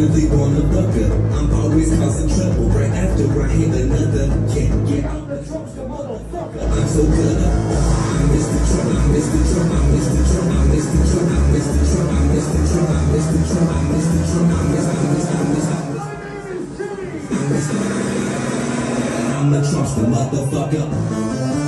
really wanna love her. I'm always causing trouble right after I hit another. Yeah, yeah, I'm the Trumpster motherfucker. I'm so good. Trump, I'm Mr. Trump, I'm Mr. Trump, I'm Mr. Trump, I'm the Trumpster motherfucker.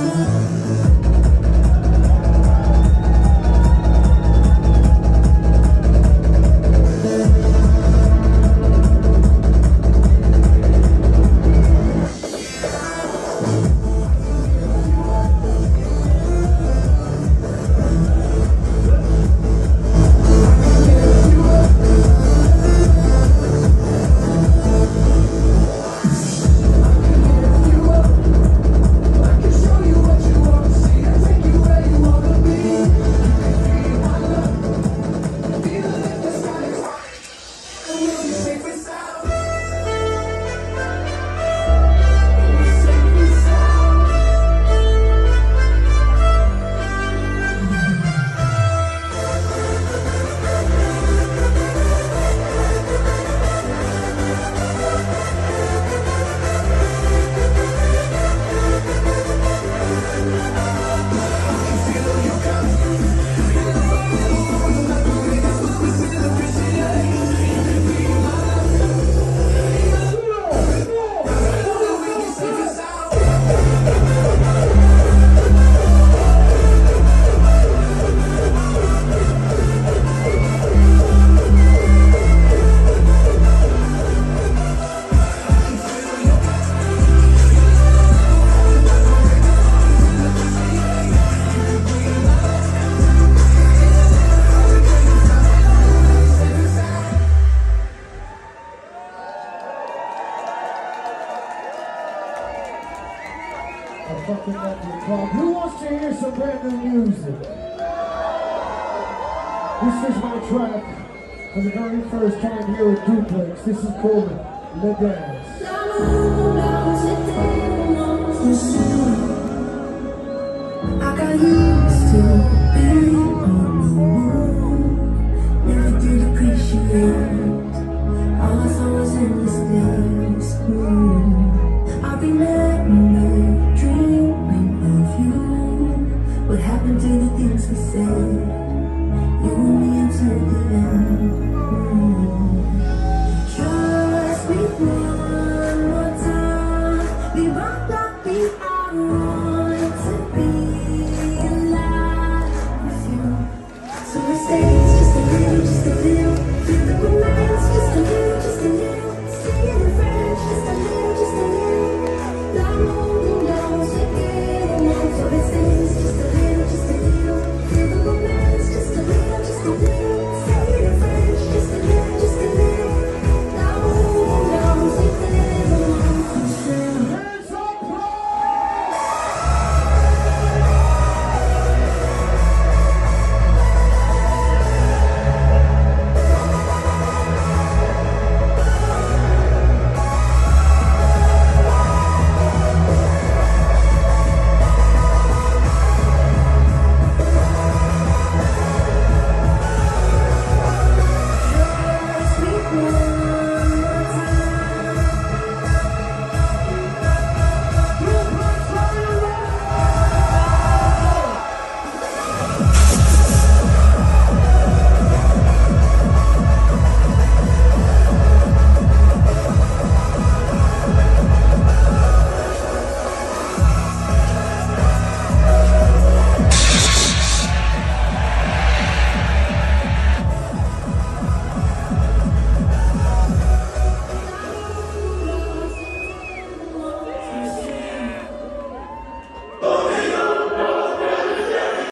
a fucking London club. Who wants to hear some brand new music? This is my track for the very first time here at Duplex. This is called Le Dance. All the songs in this space things we said, you and me until the end. One more time. Want to be with you. So just a little, just a little.